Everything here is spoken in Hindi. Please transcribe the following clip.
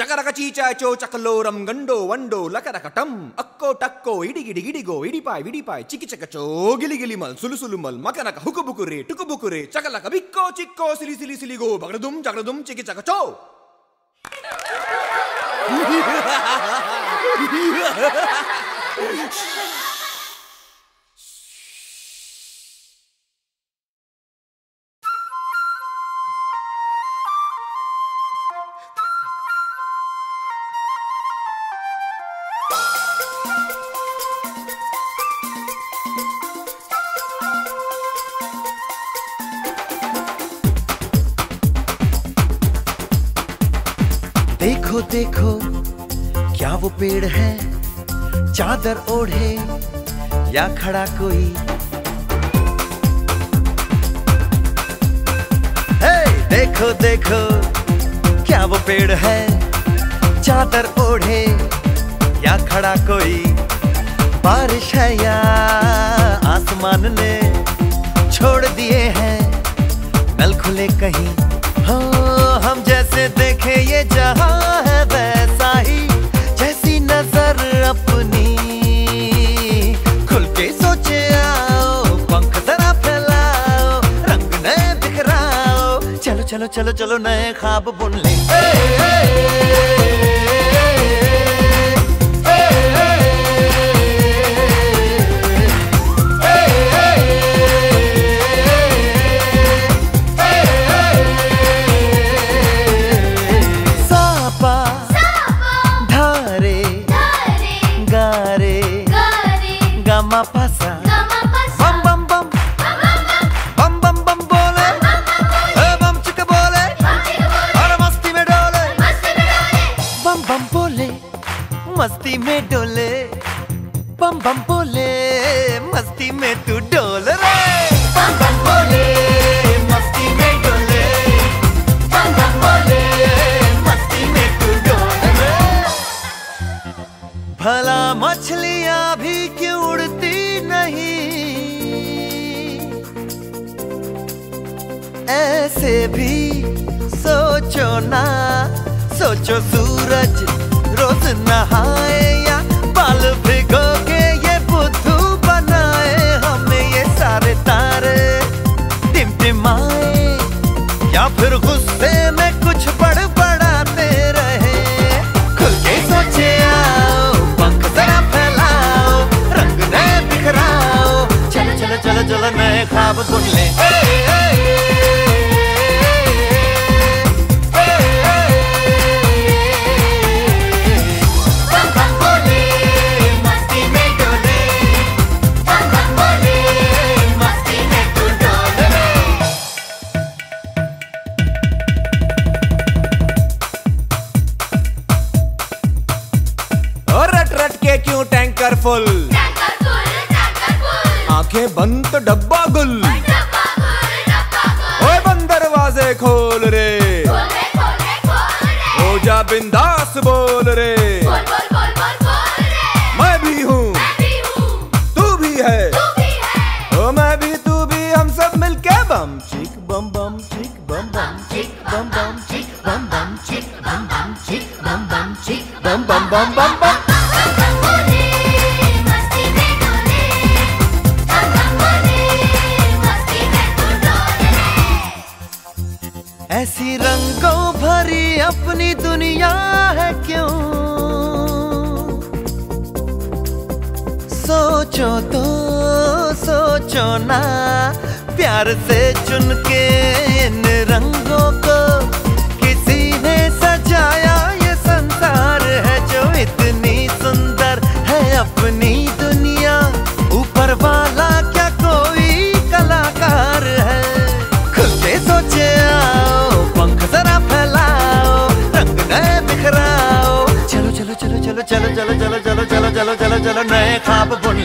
ಚಕರಕಚೀಚಾಚೋ ಚಕಲೋರಂ ಗಂಡೋ ವಂಡೋ ಲಕರಕಟಂ ಅಕ್ಕೋ ಟಕ್ಕೋ ಇಡಿಗಿಡಿ ಇಡಿಗೋ ಇಡಿಪಾಯ್ ವಿಡಿಪಾಯ್ ಚಿಕಿ ಚಕಚೋ ಗಿಲಿ ಗಿಲಿ ಮಲ್ ಸುಲು ಸುಲು ಮಲ್ ಮಕನಕ ಹುಕುಬುಕುರೆ ಟುಕುಬುಕುರೆ ಚಕಲಕ ಬಿಕ್ಕೋ ಚಿಕ್ಕೋ ಸಿಲಿ ಸಿಲಿ ಸಿಲಿಗೋ ಬಗಡದುಂ ಜಗಡದುಂ ಚಿಕಿ ಚಕಚೋ Ha ha ha ha! देखो देखो, क्या वो पेड़ है? चादर ओढ़े या खड़ा कोई? हे देखो देखो, क्या वो पेड़ है? चादर ओढ़े या खड़ा कोई? बारिश है या आसमान ने छोड़ दिए हैं? नल खुले कहीं? हाँ हम जैसे देखे ये जहाँ चलो चलो चलो नए ख्वाब बुन ले। सापा में डोले बम बम बोले मस्ती में तू डोल रे। बम बम बोले मस्ती में डोले। बम बम बोले मस्ती में तू डोल रे। भला मछलियाँ भी क्यों उड़ती नहीं? ऐसे भी सोचो ना सोचो सूरज रोज नहाए या फिर गुस्से में कुछ बड़बड़ाते रहे? खुल के सोचे आओ, पंख जरा फैलाओ, रंग नए बिखराओ। चलो चलो चलो चलो, नए खाब सुन ले फुल। आँखें बंद तो डब्बा गुल। ओए बंद दरवाजे खोल रे। हो जा बिंदास बोल रे। मैं भी हूँ। तू भी है। ओ मैं भी, तू भी, हम सब मिलके बम चिक बम बम, चिक, बम बम, चिक, बम बम, चिक, बम बम, चिक, बम बम, चिक, बम बम, चिक, बम बम बम बम बम। रंगों भरी अपनी दुनिया है क्यों? सोचो तो सोचो ना, प्यार से चुन के इन रंगों को जल नए खाब बुन